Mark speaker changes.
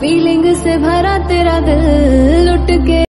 Speaker 1: feeling से भरा तेरा दिल लुट के